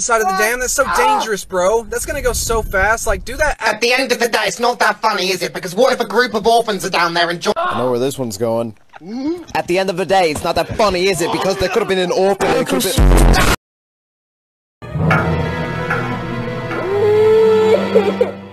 the side of the dam. That's so dangerous, bro. That's gonna go so fast. Like, do that. At the end of the day, it's not that funny, is it? Because what if a group of orphans are down there enjoying? I know where this one's going. At the end of the day, it's not that funny, is it? Because there could have been an orphan. Could have been.